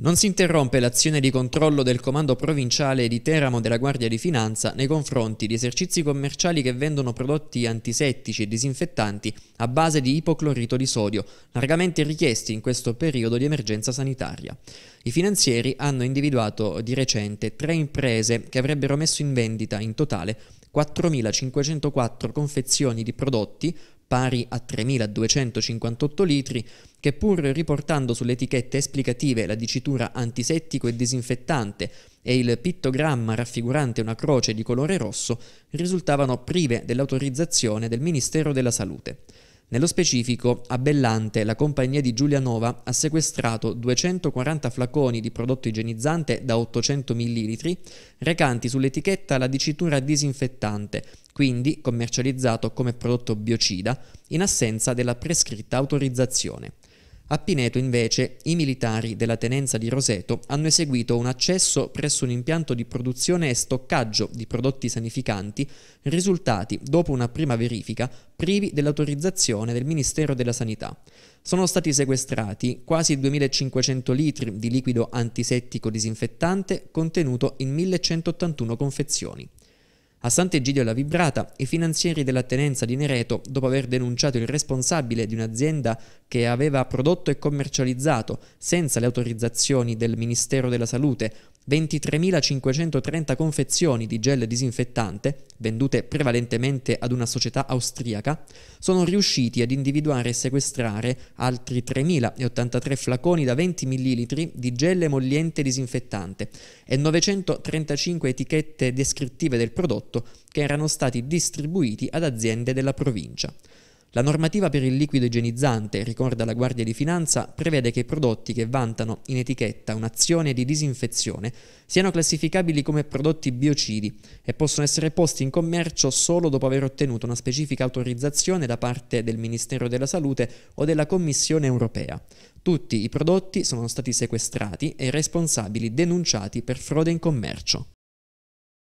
Non si interrompe l'azione di controllo del comando provinciale di Teramo della Guardia di Finanza nei confronti di esercizi commerciali che vendono prodotti antisettici e disinfettanti a base di ipoclorito di sodio, largamente richiesti in questo periodo di emergenza sanitaria. I finanzieri hanno individuato di recente tre imprese che avrebbero messo in vendita in totale 4.504 confezioni di prodotti pari a 3.258 litri, che pur riportando sulle etichette esplicative la dicitura antisettico e disinfettante e il pittogramma raffigurante una croce di colore rosso, risultavano prive dell'autorizzazione del Ministero della Salute. Nello specifico, a Bellante la compagnia di Giulianova ha sequestrato 240 flaconi di prodotto igienizzante da 800 ml, recanti sull'etichetta la dicitura disinfettante, quindi commercializzato come prodotto biocida, in assenza della prescritta autorizzazione. A Pineto, invece, i militari della tenenza di Roseto hanno eseguito un accesso presso un impianto di produzione e stoccaggio di prodotti sanificanti, risultati, dopo una prima verifica, privi dell'autorizzazione del Ministero della Sanità. Sono stati sequestrati quasi 2500 litri di liquido antisettico disinfettante contenuto in 1181 confezioni. A Sant'Egidio la Vibrata, i finanzieri della tenenza di Nereto, dopo aver denunciato il responsabile di un'azienda che aveva prodotto e commercializzato, senza le autorizzazioni del Ministero della Salute, 23.530 confezioni di gel disinfettante, vendute prevalentemente ad una società austriaca, sono riusciti ad individuare e sequestrare altri 3.083 flaconi da 20 ml di gel emolliente disinfettante e 935 etichette descrittive del prodotto che erano stati distribuiti ad aziende della provincia. La normativa per il liquido igienizzante, ricorda la Guardia di Finanza, prevede che i prodotti che vantano in etichetta un'azione di disinfezione siano classificabili come prodotti biocidi e possono essere posti in commercio solo dopo aver ottenuto una specifica autorizzazione da parte del Ministero della Salute o della Commissione europea. Tutti i prodotti sono stati sequestrati e i responsabili denunciati per frode in commercio.